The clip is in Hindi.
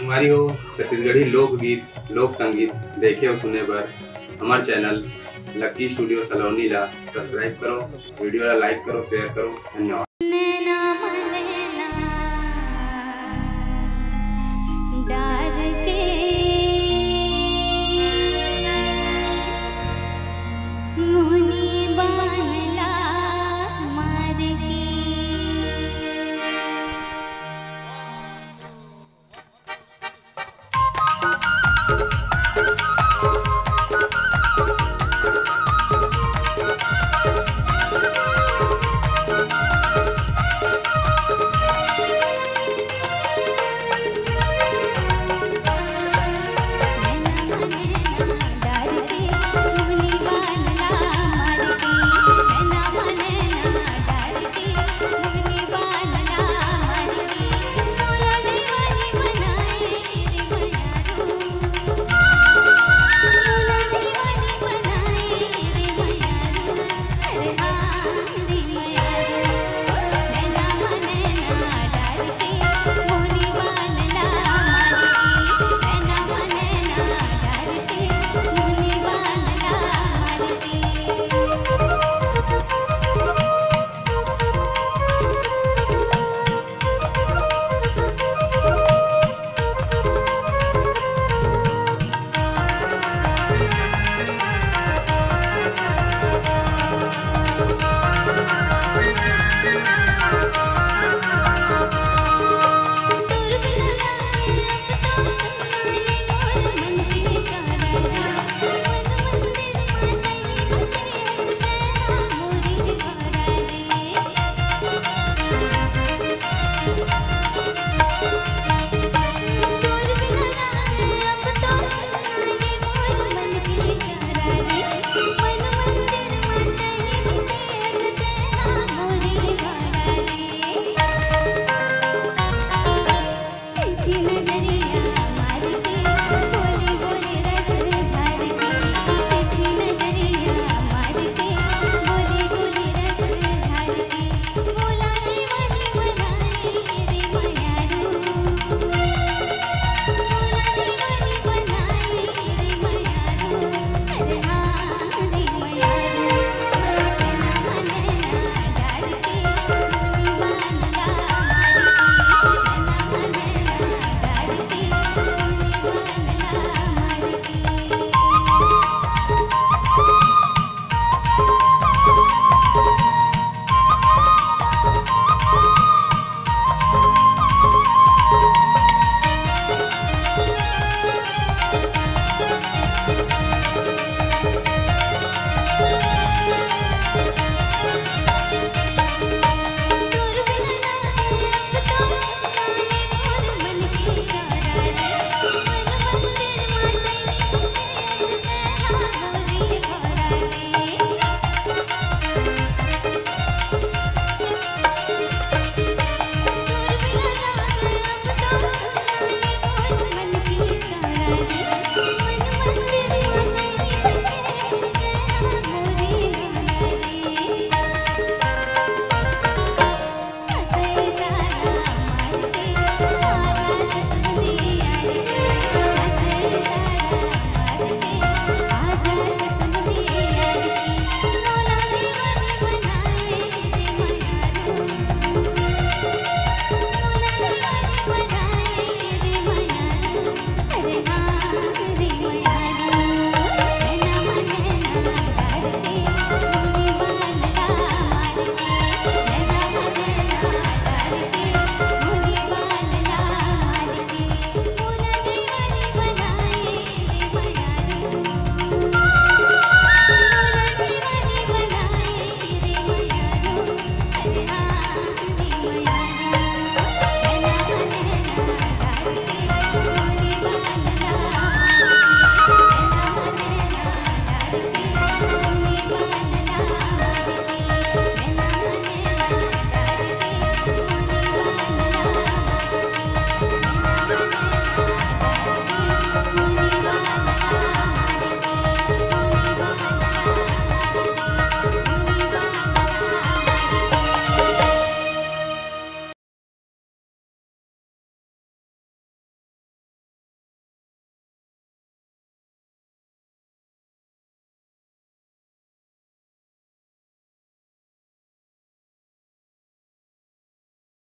हमारी हो छत्तीसगढ़ी लोकगीत लोक संगीत देखे और सुने पर हमारे चैनल लक्की स्टूडियो सलोनी ला सब्सक्राइब करो, वीडियो ला लाइक करो शेयर करो, धन्यवाद।